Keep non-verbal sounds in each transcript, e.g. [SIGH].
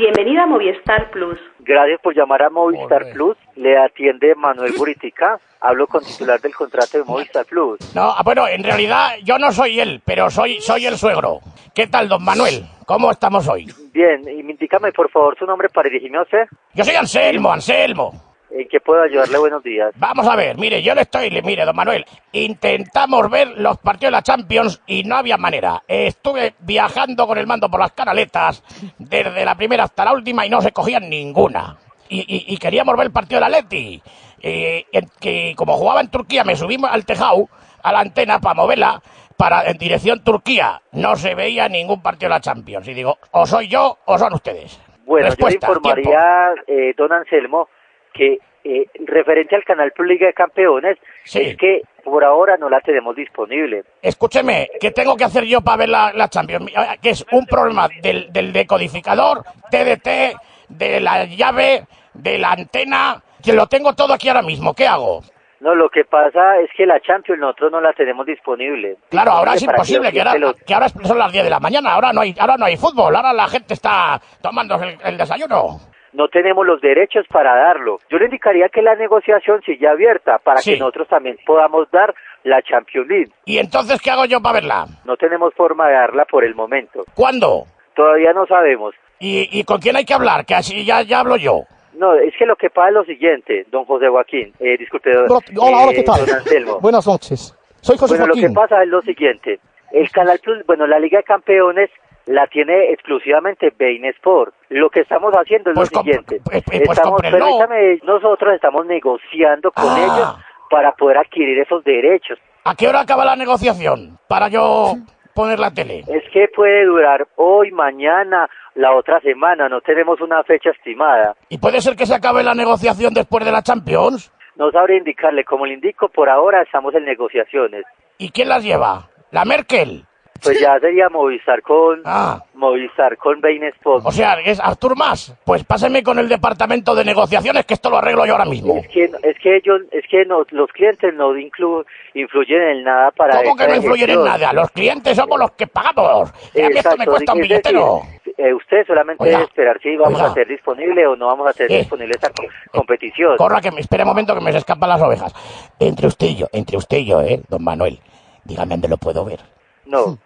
Bienvenida a Movistar Plus. Gracias por llamar a Movistar. Plus. Le atiende Manuel [LAUGHS] Buritica. Hablo con titular del contrato de Movistar Plus. No, ah, bueno, en realidad yo no soy él, pero soy, soy el suegro. ¿Qué tal, don Manuel? ¿Cómo estamos hoy? Bien, y me indícame por favor su nombre para dirigirme a usted. Yo soy Anselmo, Anselmo. ¿En qué puedo ayudarle? Buenos días. Vamos a ver, mire, yo le estoy, mire, don Manuel, intentamos ver los partidos de la Champions y no había manera. Estuve viajando con el mando por las canaletas desde la primera hasta la última y no se cogían ninguna. Y, y- y queríamos ver el partido del Atleti. Eh, que como jugaba en Turquía me subimos al tejado, a la antena para moverla, para en dirección Turquía. No se veía ningún partido de la Champions. Y digo, o soy yo o son ustedes. Bueno, Respuesta, yo le informaría, eh, don Anselmo, que eh, referente al canal Plus Liga de Campeones, Sí. es que por ahora no la tenemos disponible. Escúcheme, ¿qué tengo que hacer yo para ver la, la Champions? Eh, Que es un problema del, del decodificador, TDT, de la llave, de la antena, que lo tengo todo aquí ahora mismo. ¿Qué hago? No, lo que pasa es que la Champions nosotros no la tenemos disponible. Claro, ahora es imposible, que ahora, que ahora son las 10 de la mañana, ahora no hay, ahora no hay fútbol, ahora la gente está tomando el, el desayuno. No tenemos los derechos para darlo. Yo le indicaría que la negociación sigue abierta para Sí. que nosotros también podamos dar la Champions League. ¿Y entonces qué hago yo para verla? No tenemos forma de darla por el momento. ¿Cuándo? Todavía no sabemos. ¿Y, y con quién hay que hablar? Que así ya, ya hablo yo. No, es que lo que pasa es lo siguiente, don José Joaquín, eh, disculpe, don, Hola, hola, eh, ¿qué tal? don Anselmo. [LAUGHS] Buenas noches. Soy José Bueno, lo que pasa es lo siguiente, el Canal Plus, bueno, la Liga de Campeones la tiene exclusivamente Bein Sport. Lo que estamos haciendo es Pues lo siguiente. pues- pues estamos, cómprenlo. permítame, nosotros estamos negociando con Ah. ellos para poder adquirir esos derechos. ¿A qué hora acaba la negociación? Para yo poner la tele. Es que puede durar hoy, mañana, la otra semana, no tenemos una fecha estimada. ¿Y puede ser que se acabe la negociación después de la Champions? No sabría indicarle, como le indico, por ahora estamos en negociaciones. ¿Y quién las lleva? ¿La Merkel? Pues ya sería Movistar con [LAUGHS] Ah, Movistar con Bein Sport. o sea, es Artur Mas. Pues páseme con el departamento de negociaciones que esto lo arreglo yo ahora mismo. Es que, es que ellos, es que no- los clientes no inclu- influyen en nada para ¿Cómo que no influyen en gestión. nada? Los clientes somos los que pagamos. Y a mí esto me cuesta un billetero. eh, usted solamente Oiga, debe esperar si vamos oiga. a hacer disponible o no vamos a hacer Eh, disponible esta co- competición. Corra, que me espere un momento que me se escapan las ovejas. Entre usted y yo, entre usted y yo, ¿eh, don Manuel? Dígame dónde lo puedo ver. No,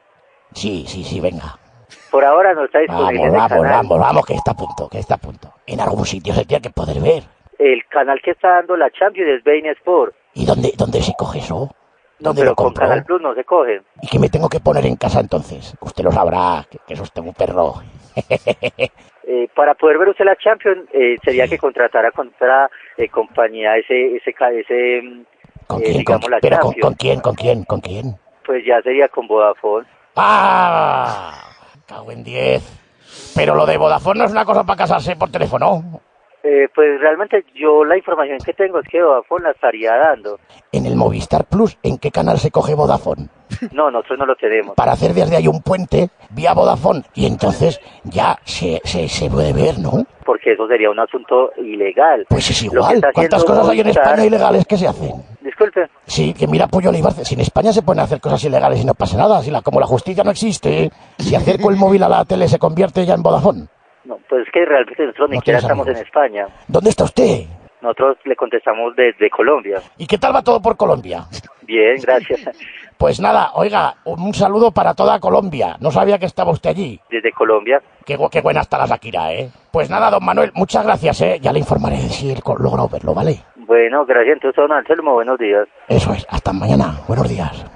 Sí, sí, sí, venga. por ahora no está disponible Vamos, vamos, vamos, vamos, que está a punto, que está a punto. En algún sitio se tiene que poder ver. El canal que está dando la Champions es Bein Sport. ¿Y dónde, dónde se coge eso? No, ¿Dónde pero lo con compro? Canal Plus no se coge. ¿Y qué me tengo que poner en casa entonces? Usted lo sabrá, que, que es usted un perro. [LAUGHS] Eh, para poder ver usted la Champions eh, sería que contratara con otra eh, compañía ese, ese, ese ¿Con eh, quién? digamos con, la pero con, con quién? ¿Con quién? ¿Con quién? Pues ya sería con Vodafone. ¡Ah! Cago en diez. Pero lo de Vodafone no es una cosa para casarse por teléfono. Eh, pues realmente yo la información que tengo es que Vodafone la estaría dando. En el Movistar Plus, ¿en qué canal se coge Vodafone? No, nosotros no lo tenemos. Para hacer desde ahí un puente vía Vodafone. Y entonces ya se, se, se puede ver, ¿no? Porque eso sería un asunto ilegal. Pues es igual. ¿Cuántas cosas hay en España ilegales que se hacen? Sí, que mira Pollo Olivarce, si en España se pueden hacer cosas ilegales y no pasa nada, si la, como la justicia no existe, si acerco el móvil a la tele se convierte ya en Vodafone. No, pues es que realmente nosotros ni siquiera estamos en. España. ¿Dónde está usted? Nosotros le contestamos desde Colombia. ¿Y qué tal va todo por Colombia? Bien, gracias. [LAUGHS] Pues nada, oiga, un saludo para toda Colombia. No sabía que estaba usted allí. Desde Colombia. Qué, buena está la Shakira, ¿eh? Pues nada, don Manuel, muchas gracias, ¿eh? Ya le informaré si él logró verlo, ¿vale? Bueno, gracias. Entonces, don Anselmo, buenos días. Eso es, hasta mañana. Buenos días.